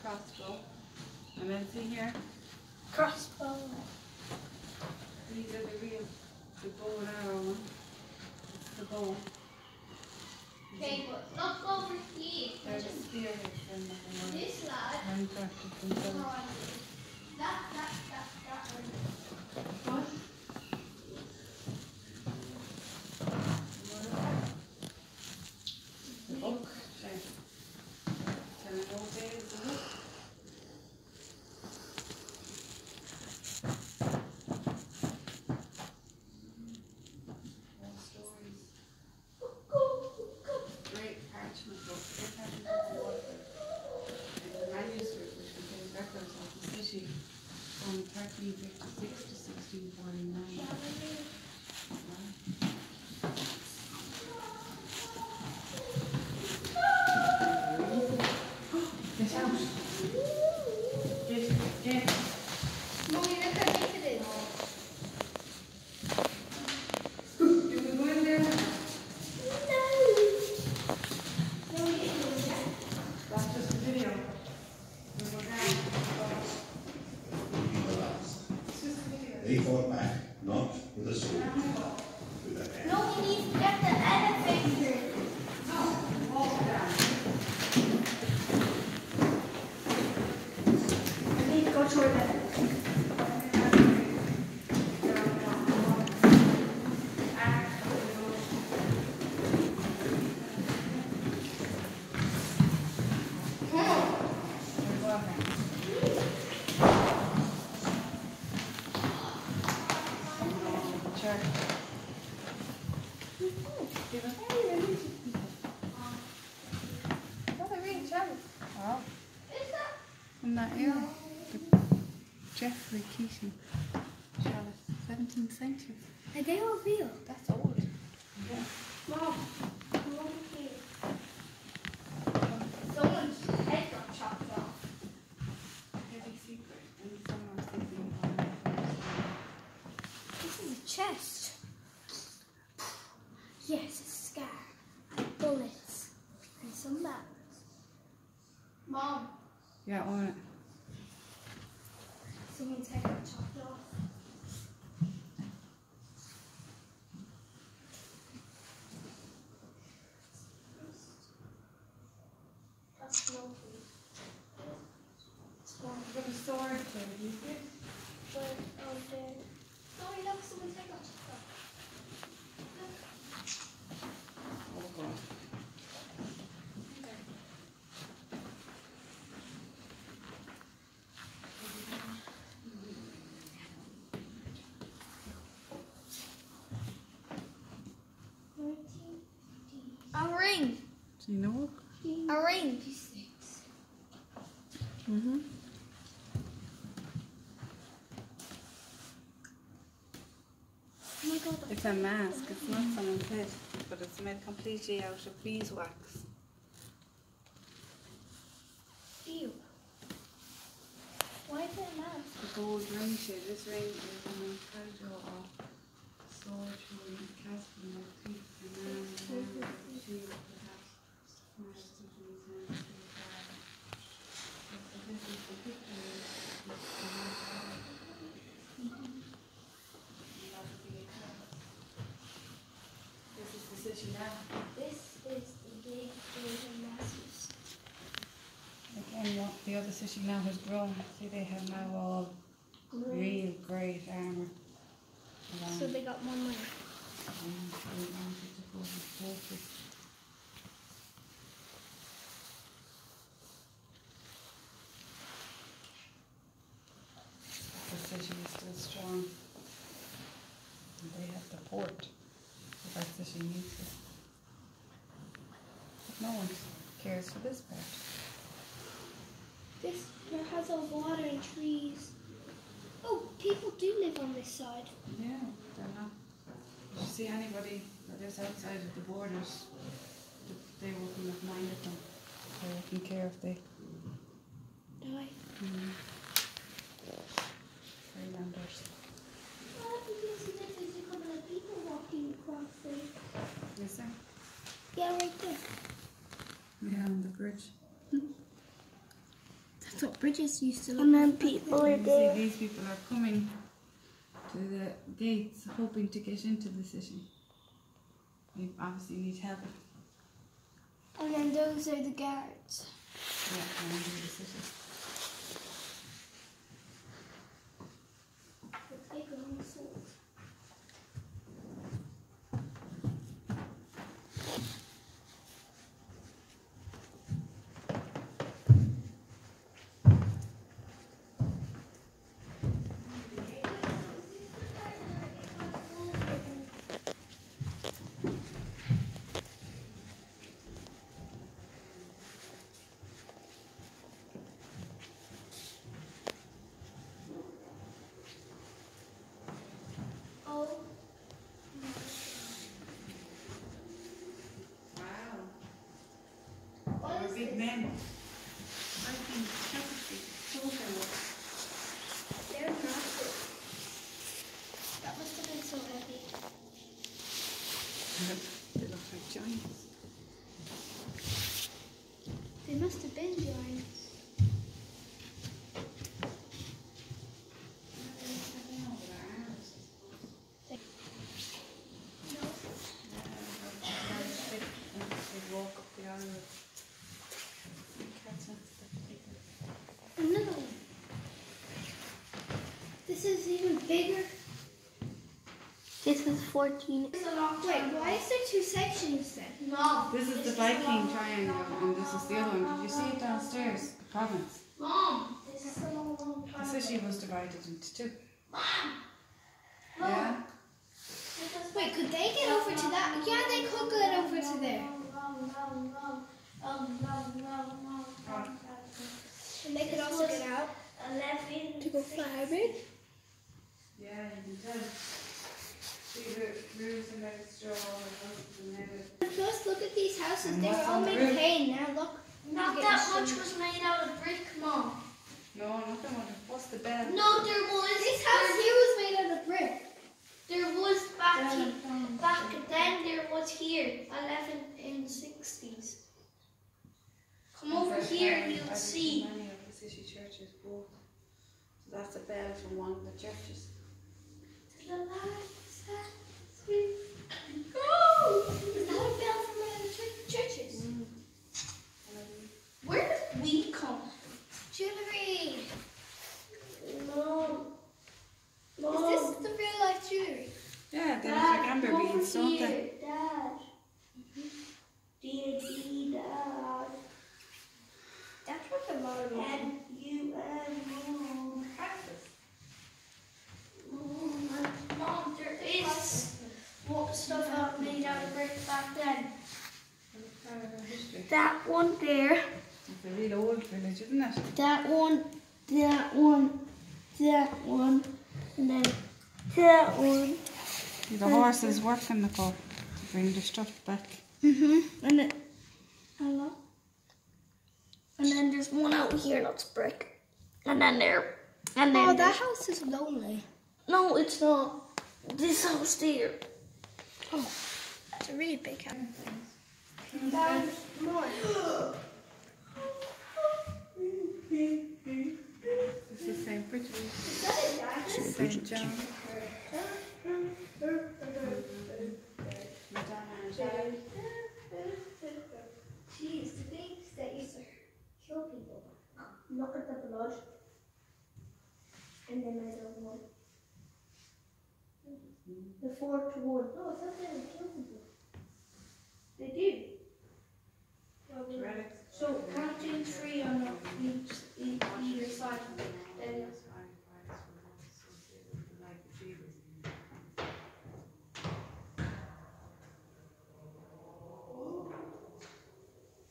a crossbow. And then see here, Crossbow. these are the real, the bow and arrow one. It's the bow. Okay, but not over here. They're the spearheads and. This lad. That, that, that, that one. What? The book, sure. Tell me what day is the book. All stories. Great parchment book. Great parchment book in Waterford. It's a manuscript which contains records of the city from thirteen fifty-six to sixteen forty-nine. Get out. Get, get. Mommy, look how big it is. You can go in there. No. No, we didn't do that. That's just a video. You go down. It's just a video. They fought back, not with a sword, with a hand. No, we need to get the elevator. Walk down. I need to go toward that. Wow. Is that? From that era. Charlotte, 17th century. Are they all real? That's old. Yeah. Mom, come over here. Someone's head got chopped off. Heavy secret. And someone's thinking of This is a chest. Yes, a scar. Bullets. And some bags. Mom, Yeah, on it. Someone's head got chopped off. That's no food. Small. Got a sword there, you see? But, oh, there. Oh, look, someone's head got chopped off. Oh, God. A ring. Do you know? A ring. Mm-hmm. Oh my god. It's a mask. It's not someone's head, but it's made completely out of beeswax. Ew. Why is it a mask? The gold ring shade. This ring is an incredible of sword showing Caspian motif and then the hand of the shield perhaps smashed into his hand to the fire. So this is the picture. It's the hand. And that would be a cross. This is the city now. This is the big golden masses. Again, what the other city now has grown. See, they have now all real great armour. So they got more money. And they wanted to go with fortress. The city is still strong. And they have the port. So that city needs it. But no one cares for this part. This has all water and trees. Oh, people do live on this side. Yeah, they're not. If you see anybody that is outside of the borders, th- they wouldn't have minded them. They wouldn't care if they. Die. Mm. Freelanders. Listen, there's a couple of people walking across there. Is there? Yeah, right there. Yeah, on the bridge. bridges used to look. And then people are You see, there. these people are coming to the gates, hoping to get into the city. They obviously need help. And then those are the guards. Yeah, big? men. I think Chesapeake, children were They're massive. That must have been so heavy. They look like giants. They must have been giants. No. They walk up the aisle with cats and stuff. Another one. This is even bigger. This is 14. Wait, why is there two sections then? Mom. This is the Viking triangle, and this is the other one. Did you see it downstairs? The province. Mom. This is a long, long The time. city was divided into two. Mom. Yeah. Wait, could they get over to that? Yeah, they could get over to there. And they could also get out to go farming. Yeah, you can tell. See the roofs and like straw and houses and everything. Plus, look at these houses. And They were all on made of hay. Now look. Not Get that some- much was made out of brick, Mom. No, nothing. What- What's the bell? No, there was. This house here was made out of brick. There was back, he- back then. There was here, eleven in sixties. Come over There's here and you'll think see. Many of the city churches both. So that's a bell from one of the churches. Oh, is that a bell from one of the chur- churches? Where did we come? Jewelry. Mom. Is this the real life jewelry? Yeah, they look like amber beads, don't they? Dad. Dear Dee, Dad. That's worth a lot of money. And you and Mom. Mom, Mom, there is what stuff out made out of brick back then. History. That one there, It's a real old village, isn't it? that one, that one, that one, and then that one. The horse is working the car to bring the stuff back. Mhm. And then, hello. And then there's one out here that's brick. And then there, and then Oh, that house is lonely. no, it's not. This house there. It's a really big house. That's mine. This is St. Bridget. St. John. Madonna and Sharon. Jeez, the things that used to kill people. Look at the blood. And then there's a one. The fourth one. Oh, it's not they would kill people. They do. So counting three on each, each either side. Then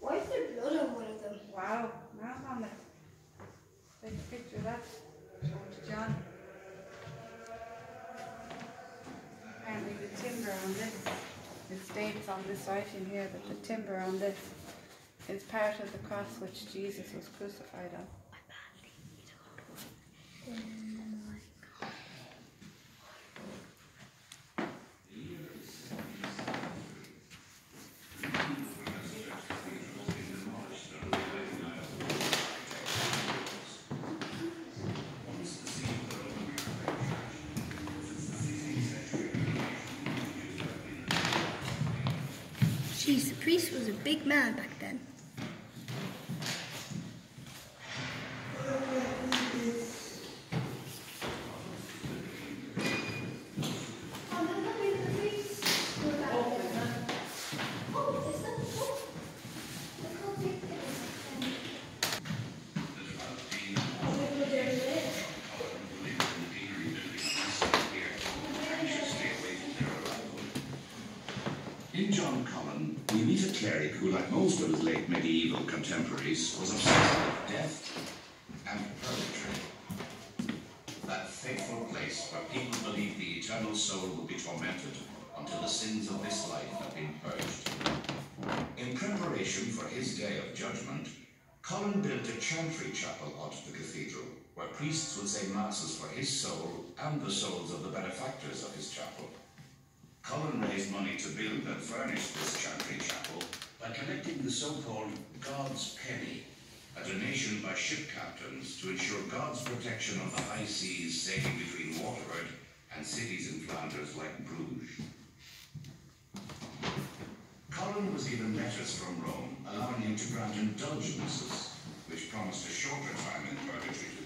Why is there blood on one of them? Wow, math on it. Take a picture of that. Show it to John. Apparently the timber on this, it states on this writing here that the timber on this is part of the cross which Jesus was crucified on. Jeez, the priest was a big man back then. In John Cullen, we meet a cleric who, like most of his late medieval contemporaries, was obsessed with death and purgatory. That fateful place where people believed the eternal soul would be tormented until the sins of this life had been purged. In preparation for his day of judgment, Cullen built a chantry chapel at the cathedral, where priests would say masses for his soul and the souls of the benefactors of his chapel. Money to build and furnish this chantry chapel by collecting the so-called God's Penny, a donation by ship captains to ensure God's protection of the high seas sailing between Waterford and cities in Flanders like Bruges. Cullen was given letters from Rome allowing him to grant indulgences, which promised a shorter time in purgatory